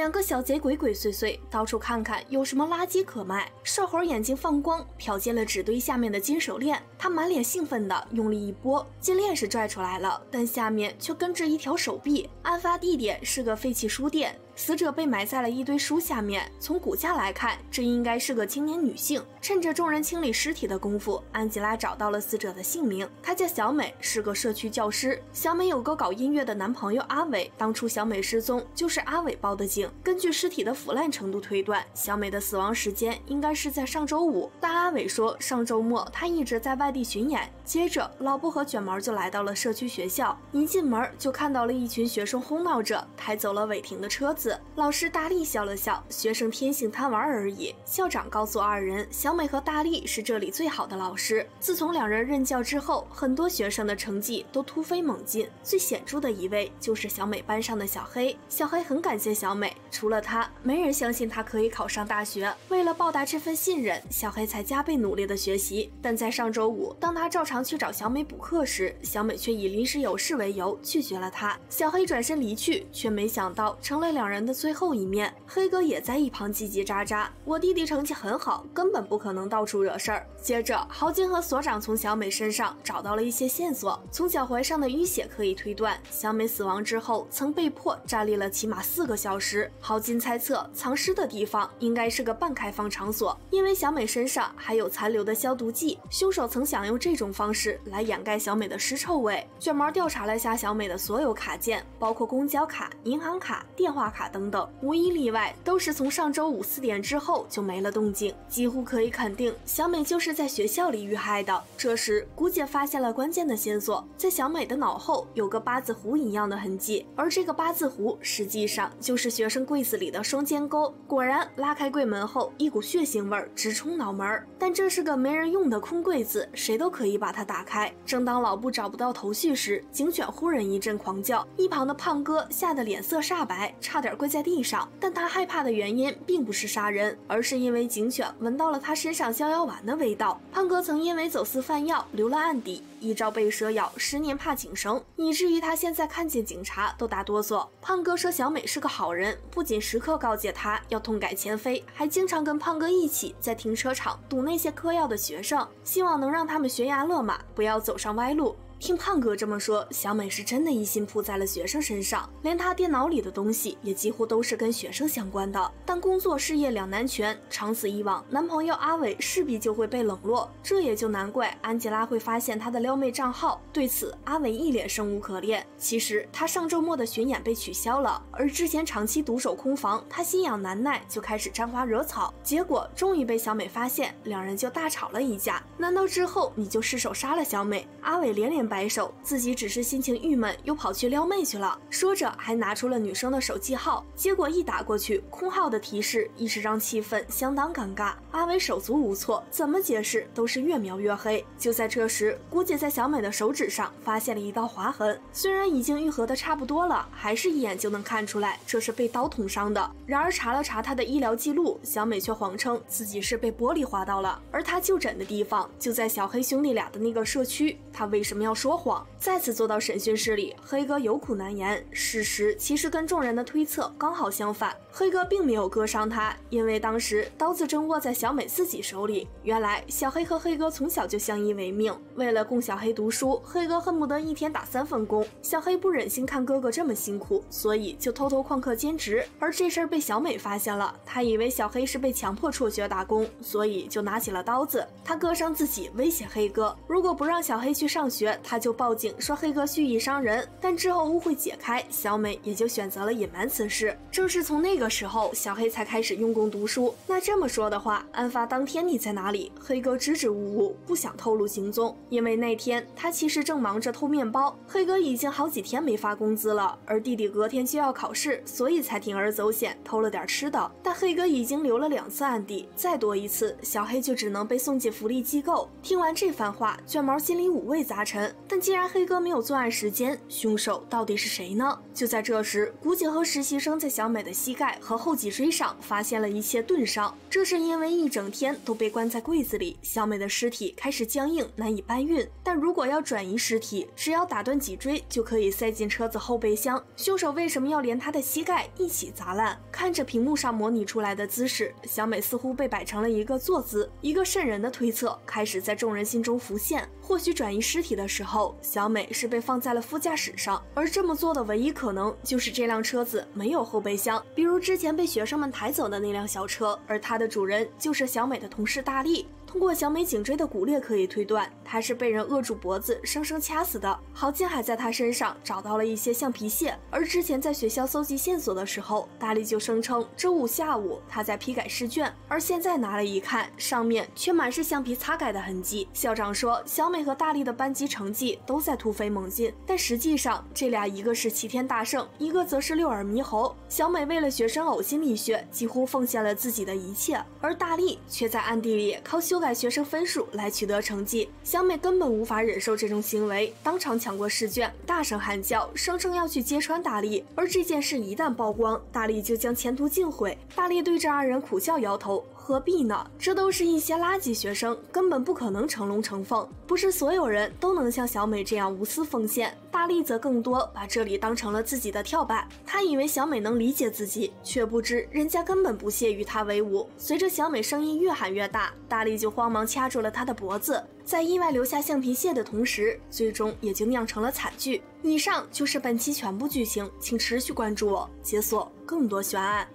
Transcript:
两个小贼鬼鬼祟祟，到处看看有什么垃圾可卖。瘦猴眼睛放光，瞟见了纸堆下面的金手链，他满脸兴奋的用力一拨，金链是拽出来了，但下面却跟着一条手臂。案发地点是个废弃书店。死者被埋在了一堆书下面。从骨架来看，这应该是个青年女性。趁着众人清理尸体的功夫，安吉拉找到了死者的姓名，她叫小美，是个社区教师。小美有个搞音乐的男朋友阿伟。当初小美失踪，就是阿伟报的警。根据尸体的腐烂程度推断，小美的死亡时间应该是在上周五。但阿伟说，上周末他一直在外地巡演。接着，老布和卷毛就来到了社区学校，一进门就看到了一群学生哄闹着，抬走了伟霆的车子。老师大力笑了笑，学生天性贪玩而已。校长告诉二人，小美和大力是这里最好的老师。自从两人任教之后，很多学生的成绩都突飞猛进。最显著的一位就是小美班上的小黑。小黑很感谢小美，除了他，没人相信他可以考上大学。为了报答这份信任，小黑才加倍努力的学习。但在上周五，当他照常去找小美补课时，小美却以临时有事为由拒绝了他。小黑转身离去，却没想到成了两人。的最后一面，黑哥也在一旁叽叽喳喳。我弟弟成绩很好，根本不可能到处惹事儿。接着，豪金和所长从小美身上找到了一些线索，从脚踝上的淤血可以推断，小美死亡之后曾被迫站立了起码四个小时。豪金猜测，藏尸的地方应该是个半开放场所，因为小美身上还有残留的消毒剂，凶手曾想用这种方式来掩盖小美的尸臭味。卷毛调查了下小美的所有卡件，包括公交卡、银行卡、电话卡等。等等，无一例外都是从上周五四点之后就没了动静，几乎可以肯定小美就是在学校里遇害的。这时，姑姐发现了关键的线索，在小美的脑后有个八字胡一样的痕迹，而这个八字胡实际上就是学生柜子里的双肩钩。果然，拉开柜门后，一股血腥味直冲脑门。但这是个没人用的空柜子，谁都可以把它打开。正当老布找不到头绪时，警犬忽然一阵狂叫，一旁的胖哥吓得脸色煞白，差点跪。在地上，但他害怕的原因并不是杀人，而是因为警犬闻到了他身上逍遥丸的味道。胖哥曾因为走私贩药留了案底，一朝被蛇咬，十年怕井绳，以至于他现在看见警察都打哆嗦。胖哥说小美是个好人，不仅时刻告诫他要痛改前非，还经常跟胖哥一起在停车场堵那些嗑药的学生，希望能让他们悬崖勒马，不要走上歪路。听胖哥这么说，小美是真的一心扑在了学生身上，连她电脑里的东西也几乎都是跟学生相关的。但工作事业两难全，长此以往，男朋友阿伟势必就会被冷落，这也就难怪安吉拉会发现他的撩妹账号。对此，阿伟一脸生无可恋。其实他上周末的巡演被取消了，而之前长期独守空房，他心痒难耐，就开始沾花惹草，结果终于被小美发现，两人就大吵了一架。难道之后你就失手杀了小美？阿伟连连。摆手，自己只是心情郁闷，又跑去撩妹去了。说着，还拿出了女生的手机号，结果一打过去，空号的提示一时让气氛相当尴尬。阿伟手足无措，怎么解释都是越描越黑。就在这时，姑姐在小美的手指上发现了一道划痕，虽然已经愈合的差不多了，还是一眼就能看出来这是被刀捅伤的。然而查了查她的医疗记录，小美却谎称自己是被玻璃划到了，而她就诊的地方就在小黑兄弟俩的那个社区。她为什么要？说谎，再次坐到审讯室里，黑哥有苦难言。事实其实跟众人的推测刚好相反，黑哥并没有割伤他，因为当时刀子正握在小美自己手里。原来小黑和黑哥从小就相依为命，为了供小黑读书，黑哥恨不得一天打三份工。小黑不忍心看哥哥这么辛苦，所以就偷偷旷课兼职。而这事儿被小美发现了，她以为小黑是被强迫辍学打工，所以就拿起了刀子，她割伤自己，威胁黑哥，如果不让小黑去上学。他就报警说黑哥蓄意伤人，但之后误会解开，小美也就选择了隐瞒此事。正是从那个时候，小黑才开始用功读书。那这么说的话，案发当天你在哪里？黑哥支支吾吾，不想透露行踪，因为那天他其实正忙着偷面包。黑哥已经好几天没发工资了，而弟弟隔天就要考试，所以才铤而走险偷了点吃的。但黑哥已经留了两次案底，再多一次，小黑就只能被送进福利机构。听完这番话，卷毛心里五味杂陈。但既然黑哥没有作案时间，凶手到底是谁呢？就在这时，古井和实习生在小美的膝盖和后脊椎上发现了一些钝伤，这是因为一整天都被关在柜子里，小美的尸体开始僵硬，难以搬运。但如果要转移尸体，只要打断脊椎就可以塞进车子后备箱。凶手为什么要连她的膝盖一起砸烂？看着屏幕上模拟出来的姿势，小美似乎被摆成了一个坐姿。一个瘆人的推测开始在众人心中浮现：或许转移尸体的时之后，小美是被放在了副驾驶上，而这么做的唯一可能就是这辆车子没有后备箱，比如之前被学生们抬走的那辆小车，而它的主人就是小美的同事大力。通过小美颈椎的骨裂可以推断，她是被人扼住脖子，生生掐死的。郝建还在她身上找到了一些橡皮屑，而之前在学校搜集线索的时候，大力就声称周五下午他在批改试卷，而现在拿来一看，上面却满是橡皮擦改的痕迹。校长说小美和大力的班级成绩都在突飞猛进，但实际上这俩一个是齐天大圣，一个则是六耳猕猴。小美为了学生呕心沥血，几乎奉献了自己的一切，而大力却在暗地里靠修修。改学生分数来取得成绩，小美根本无法忍受这种行为，当场抢过试卷，大声喊叫，声称要去揭穿大力。而这件事一旦曝光，大力就将前途尽毁。大力对着二人苦笑摇头。何必呢？这都是一些垃圾学生，根本不可能成龙成凤。不是所有人都能像小美这样无私奉献。大力则更多把这里当成了自己的跳板。他以为小美能理解自己，却不知人家根本不屑与他为伍。随着小美声音越喊越大，大力就慌忙掐住了她的脖子，在意外留下橡皮屑的同时，最终也就酿成了惨剧。以上就是本期全部剧情，请持续关注我，解锁更多悬案。